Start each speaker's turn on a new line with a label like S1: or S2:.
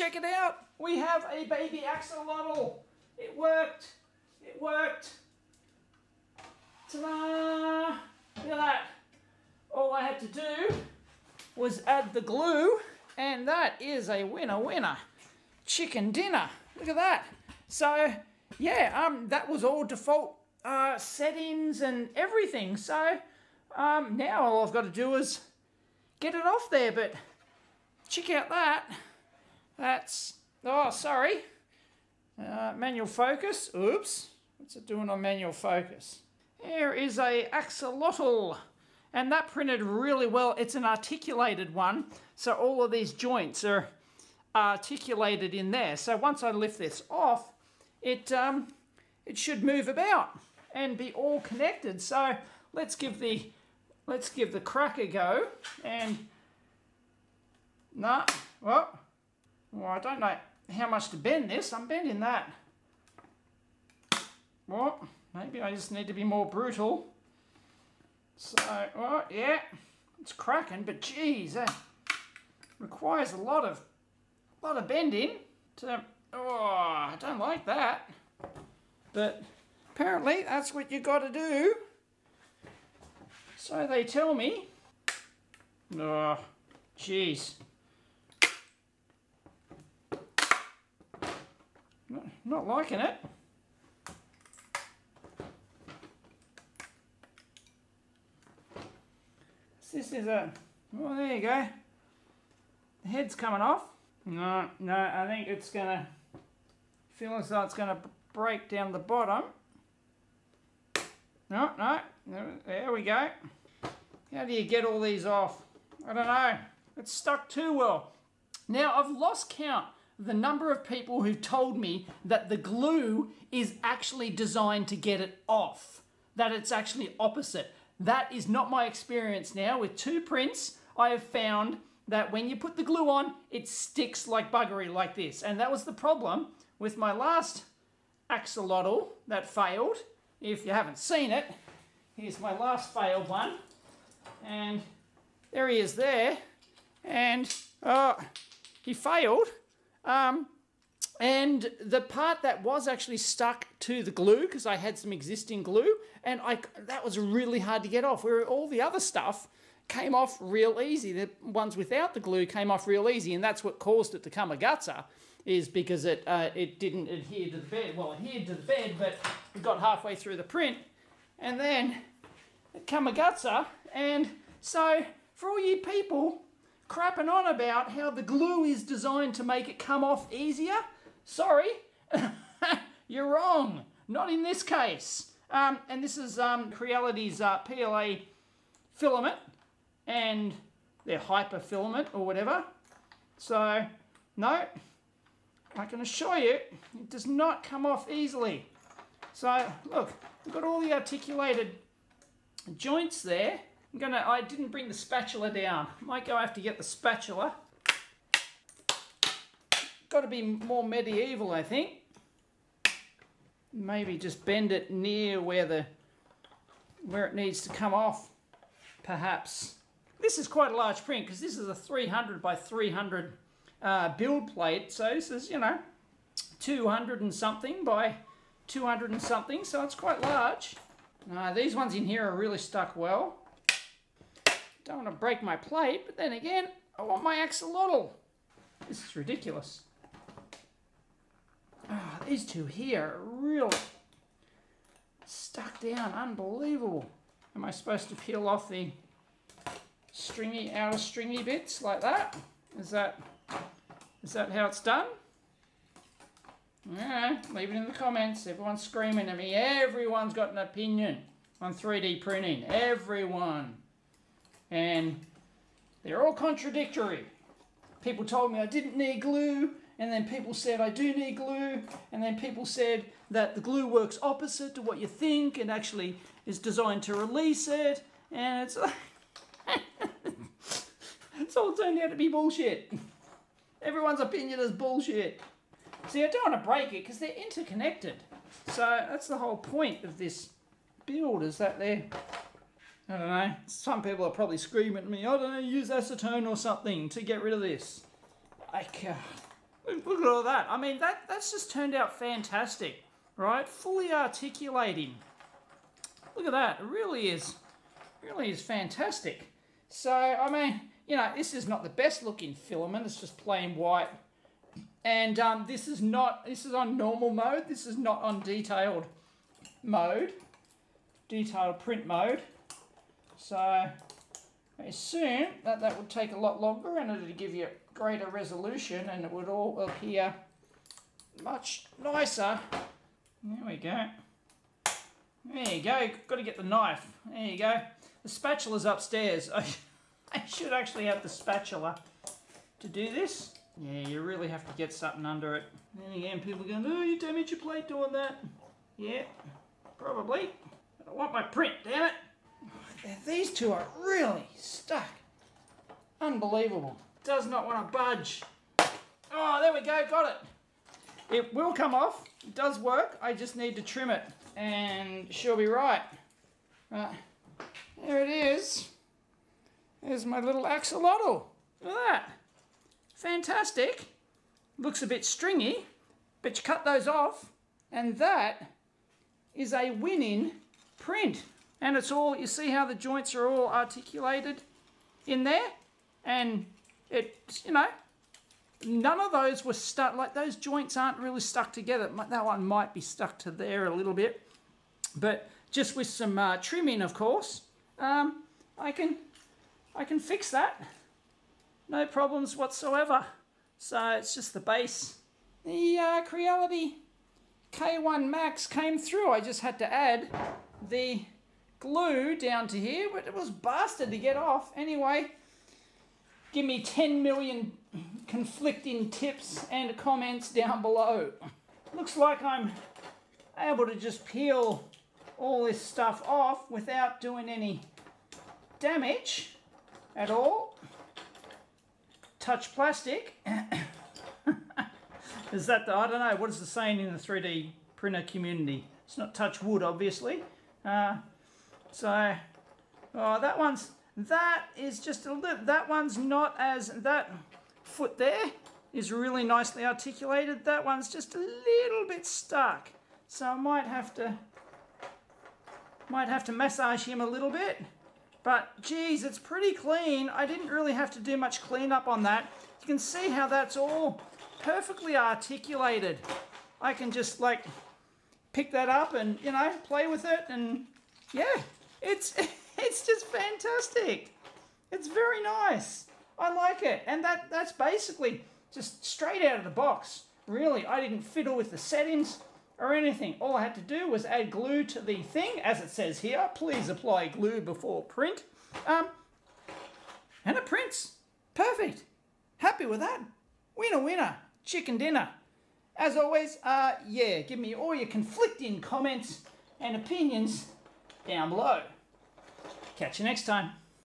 S1: check it out. We have a baby axolotl. It worked. It worked. Ta-da! Look at that. All I had to do was add the glue and that is a winner winner. Chicken dinner. Look at that. So yeah, um, that was all default uh, settings and everything. So um, now all I've got to do is get it off there. But check out that. That's, oh, sorry. Uh, manual focus. Oops. What's it doing on manual focus? Here is a axolotl. And that printed really well. It's an articulated one. So all of these joints are articulated in there. So once I lift this off, it, um, it should move about and be all connected. So let's give the, let's give the crack a go. And, no, well, well, I don't know how much to bend this. I'm bending that. Well, maybe I just need to be more brutal. So, well, yeah, it's cracking, but geez, that requires a lot of, a lot of bending to, oh, I don't like that. But apparently that's what you got to do. So they tell me. Oh, jeez. Not, not liking it. This is a, well there you go. The head's coming off. No, no, I think it's gonna, feel as though it's gonna break down the bottom. No, no, there we go. How do you get all these off? I don't know. It's stuck too well. Now I've lost count the number of people who've told me that the glue is actually designed to get it off. That it's actually opposite. That is not my experience now. With two prints, I have found that when you put the glue on, it sticks like buggery like this. And that was the problem with my last axolotl that failed. If you haven't seen it, here's my last failed one. And there he is there. And uh, he failed. Um, and the part that was actually stuck to the glue, because I had some existing glue, and I that was really hard to get off. Where all the other stuff came off real easy. The ones without the glue came off real easy, and that's what caused it to come a gutser, is because it uh, it didn't adhere to the bed. Well, adhered to the bed, but it got halfway through the print, and then it come a gutser. And so, for all you people crapping on about how the glue is designed to make it come off easier, Sorry, you're wrong. Not in this case. Um, and this is um, Creality's uh, PLA filament and their hyper filament or whatever. So, no, I can assure you, it does not come off easily. So, look, we've got all the articulated joints there. I'm gonna, I didn't bring the spatula down. Might go have to get the spatula got to be more medieval, I think. Maybe just bend it near where the where it needs to come off, perhaps. This is quite a large print because this is a 300 by 300 uh, build plate. So this is, you know, 200 and something by 200 and something. So it's quite large. Uh, these ones in here are really stuck well. Don't want to break my plate, but then again, I want my axolotl. This is ridiculous. Oh, these two here are really stuck down. Unbelievable. Am I supposed to peel off the stringy, outer stringy bits like that? Is that, is that how it's done? Yeah, leave it in the comments. Everyone's screaming at me. Everyone's got an opinion on 3D printing. Everyone. And they're all contradictory. People told me I didn't need glue and then people said I do need glue, and then people said that the glue works opposite to what you think and actually is designed to release it, and it's it's all turned out to be bullshit. Everyone's opinion is bullshit. See, I don't want to break it because they're interconnected. So that's the whole point of this build is that they're, I don't know, some people are probably screaming at me, I don't know, use acetone or something to get rid of this. I can't. Look at all that. I mean, that that's just turned out fantastic, right? Fully articulating. Look at that. It really is, really is fantastic. So, I mean, you know, this is not the best looking filament. It's just plain white. And um, this is not, this is on normal mode. This is not on detailed mode, detailed print mode. So, I assume that that would take a lot longer and it would give you greater resolution and it would all appear much nicer. There we go. There you go. Got to get the knife. There you go. The spatula's upstairs. I should actually have the spatula to do this. Yeah, you really have to get something under it. And again, people are going, oh, you damaged your plate doing that. Yeah, probably. I want my print, damn it. These two are really stuck. Unbelievable. Does not want to budge. Oh, there we go, got it. It will come off. It does work. I just need to trim it and she'll be right. Right. There it is. There's my little axolotl. Look at that. Fantastic. Looks a bit stringy, but you cut those off, and that is a winning print. And it's all, you see how the joints are all articulated in there? And it, you know, none of those were stuck, like those joints aren't really stuck together. That one might be stuck to there a little bit, but just with some uh, trimming, of course, um, I can I can fix that. No problems whatsoever. So it's just the base. The uh, Creality K1 Max came through. I just had to add the glue down to here, but it was bastard to get off. Anyway, give me 10 million conflicting tips and comments down below. Looks like I'm able to just peel all this stuff off without doing any damage at all. Touch plastic. is that the, I don't know, what is the saying in the 3D printer community? It's not touch wood, obviously. Uh, so, oh, that one's, that is just a little, that one's not as, that foot there is really nicely articulated. That one's just a little bit stuck. So I might have to, might have to massage him a little bit. But geez, it's pretty clean. I didn't really have to do much cleanup on that. You can see how that's all perfectly articulated. I can just like pick that up and, you know, play with it and yeah, it's, it's just fantastic. It's very nice. I like it. And that, that's basically just straight out of the box. Really, I didn't fiddle with the settings or anything. All I had to do was add glue to the thing, as it says here. Please apply glue before print. Um, and it prints. Perfect. Happy with that. Winner, winner. Chicken dinner. As always, uh, yeah, give me all your conflicting comments and opinions down below. Catch you next time.